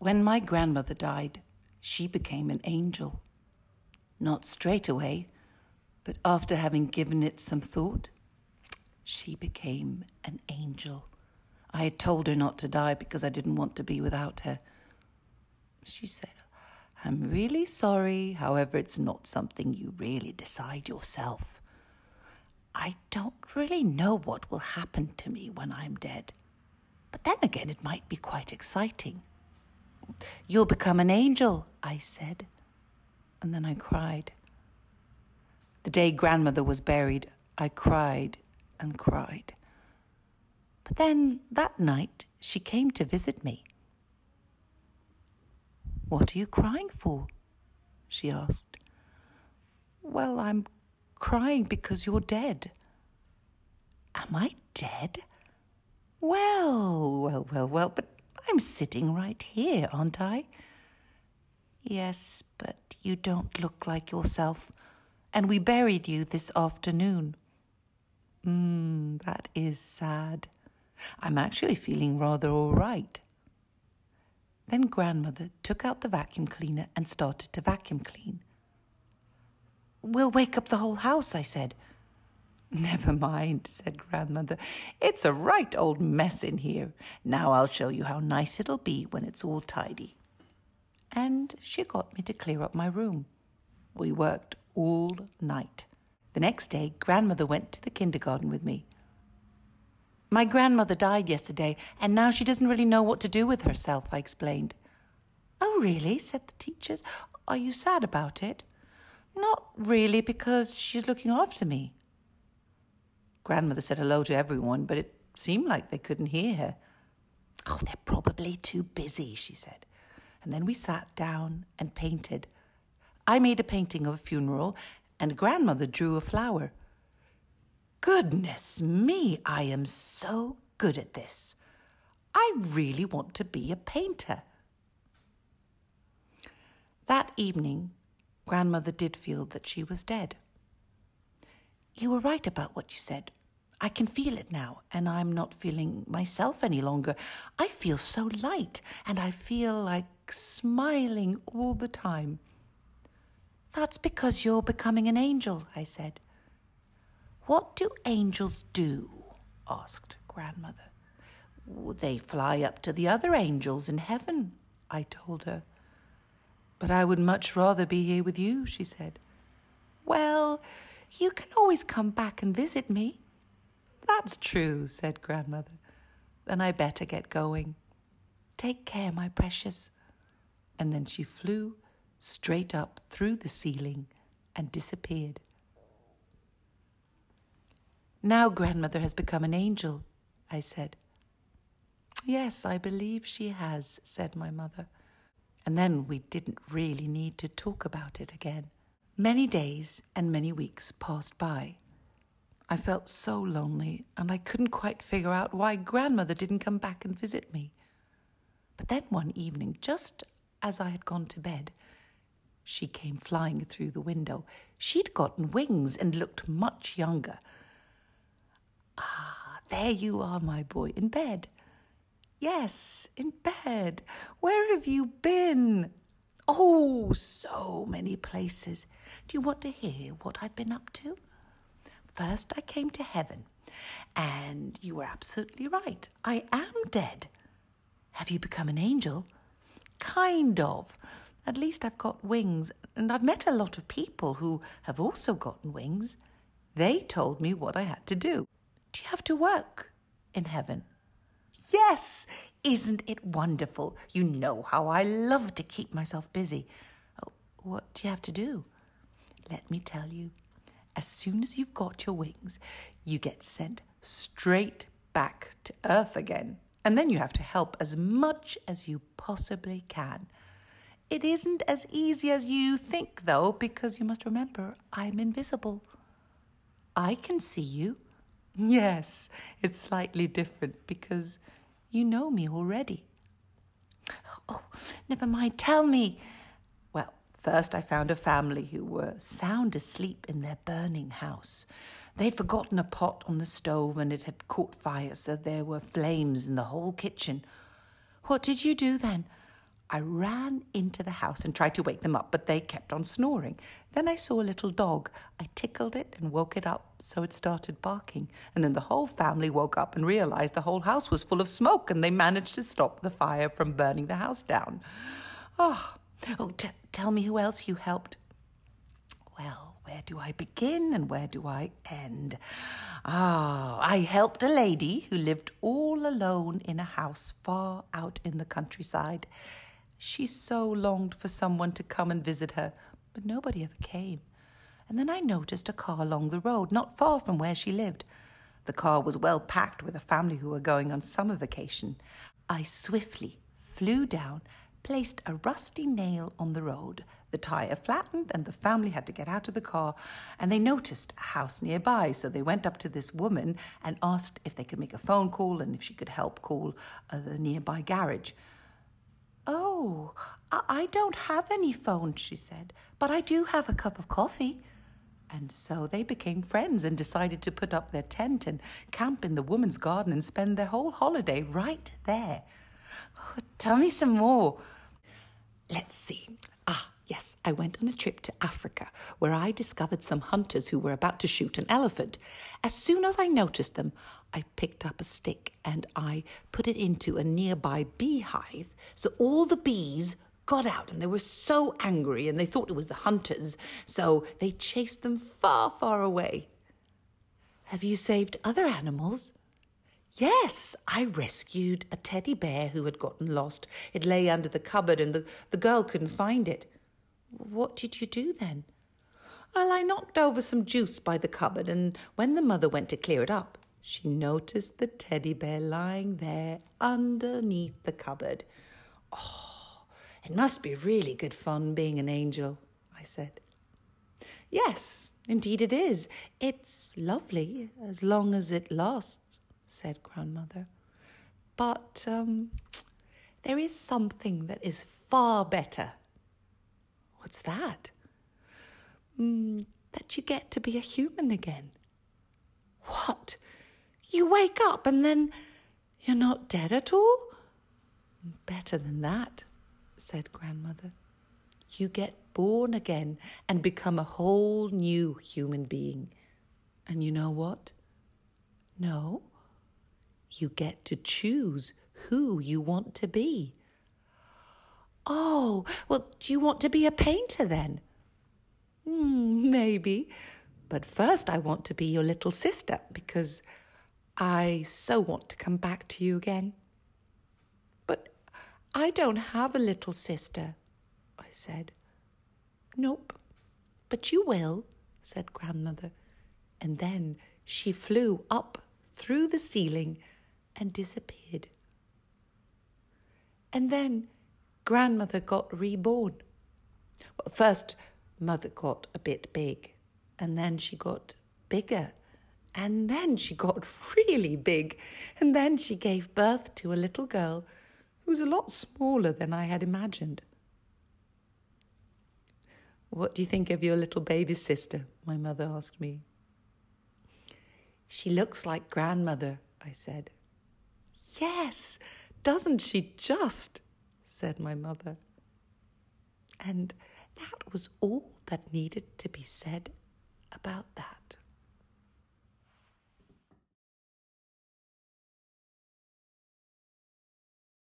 When my grandmother died, she became an angel. Not straight away, but after having given it some thought, she became an angel. I had told her not to die because I didn't want to be without her. She said, I'm really sorry, however, it's not something you really decide yourself. I don't really know what will happen to me when I'm dead. But then again, it might be quite exciting. You'll become an angel, I said. And then I cried. The day grandmother was buried, I cried and cried. But then that night she came to visit me. What are you crying for? she asked. Well, I'm crying because you're dead. Am I dead? Well, well, well, well, but I'm sitting right here, aren't I? Yes, but you don't look like yourself, and we buried you this afternoon. Hmm, that is sad. I'm actually feeling rather all right. Then grandmother took out the vacuum cleaner and started to vacuum clean. We'll wake up the whole house, I said. Never mind, said grandmother. It's a right old mess in here. Now I'll show you how nice it'll be when it's all tidy. And she got me to clear up my room. We worked all night. The next day, grandmother went to the kindergarten with me. My grandmother died yesterday, and now she doesn't really know what to do with herself, I explained. Oh, really? said the teachers. Are you sad about it? Not really, because she's looking after me. Grandmother said hello to everyone, but it seemed like they couldn't hear her. Oh, they're probably too busy, she said. And then we sat down and painted. I made a painting of a funeral, and grandmother drew a flower. Goodness me, I am so good at this. I really want to be a painter. That evening, grandmother did feel that she was dead. You were right about what you said. I can feel it now, and I'm not feeling myself any longer. I feel so light, and I feel like smiling all the time. That's because you're becoming an angel, I said. What do angels do? asked grandmother. They fly up to the other angels in heaven, I told her. But I would much rather be here with you, she said. Well, you can always come back and visit me. That's true, said grandmother. Then I better get going. Take care, my precious. And then she flew straight up through the ceiling and disappeared. Now grandmother has become an angel, I said. Yes, I believe she has, said my mother. And then we didn't really need to talk about it again. Many days and many weeks passed by. I felt so lonely, and I couldn't quite figure out why grandmother didn't come back and visit me. But then one evening, just as I had gone to bed, she came flying through the window. She'd gotten wings and looked much younger. Ah, there you are, my boy, in bed. Yes, in bed. Where have you been? Oh, so many places. Do you want to hear what I've been up to? First, I came to heaven, and you were absolutely right. I am dead. Have you become an angel? Kind of. At least I've got wings, and I've met a lot of people who have also gotten wings. They told me what I had to do. Do you have to work in heaven? Yes, isn't it wonderful? You know how I love to keep myself busy. Oh, what do you have to do? Let me tell you. As soon as you've got your wings, you get sent straight back to Earth again. And then you have to help as much as you possibly can. It isn't as easy as you think, though, because you must remember I'm invisible. I can see you. Yes, it's slightly different because you know me already. Oh, never mind, tell me. First I found a family who were sound asleep in their burning house. They'd forgotten a pot on the stove and it had caught fire, so there were flames in the whole kitchen. What did you do then? I ran into the house and tried to wake them up, but they kept on snoring. Then I saw a little dog. I tickled it and woke it up, so it started barking. And then the whole family woke up and realized the whole house was full of smoke, and they managed to stop the fire from burning the house down. Oh, oh t- tell me who else you helped. Well, where do I begin and where do I end? Ah, I helped a lady who lived all alone in a house far out in the countryside. She so longed for someone to come and visit her, but nobody ever came. And then I noticed a car along the road, not far from where she lived. The car was well packed with a family who were going on summer vacation. I swiftly flew down, placed a rusty nail on the road. The tire flattened, and the family had to get out of the car. And they noticed a house nearby, so they went up to this woman and asked if they could make a phone call and if she could help call uh, the nearby garage. Oh, I don't have any phone, she said, but I do have a cup of coffee. And so they became friends and decided to put up their tent and camp in the woman's garden and spend their whole holiday right there. Oh, tell me some more. Let's see. Ah, yes, I went on a trip to Africa where I discovered some hunters who were about to shoot an elephant. As soon as I noticed them, I picked up a stick and I put it into a nearby beehive. So all the bees got out and they were so angry and they thought it was the hunters. So they chased them far, far away. Have you saved other animals? Yes, I rescued a teddy bear who had gotten lost. It lay under the cupboard and the, the girl couldn't find it. What did you do then? Well, I knocked over some juice by the cupboard, and when the mother went to clear it up, she noticed the teddy bear lying there underneath the cupboard. Oh, it must be really good fun being an angel, I said. Yes, indeed it is. It's lovely as long as it lasts, said Grandmother. But um, there is something that is far better. What's that? Mm, that you get to be a human again. What? You wake up and then you're not dead at all? Better than that, said Grandmother. You get born again and become a whole new human being. And you know what? No, you get to choose who you want to be. Oh, well, do you want to be a painter then? Mm, maybe. But first, I want to be your little sister because I so want to come back to you again. But I don't have a little sister, I said. Nope, but you will, said Grandmother. And then she flew up through the ceiling and disappeared. And then Grandmother got reborn. Well, first, Mother got a bit big, and then she got bigger and then she got really big, and then she gave birth to a little girl who was a lot smaller than I had imagined. What do you think of your little baby sister? My mother asked me. She looks like grandmother, I said. Yes, doesn't she just? said my mother. And that was all that needed to be said about that.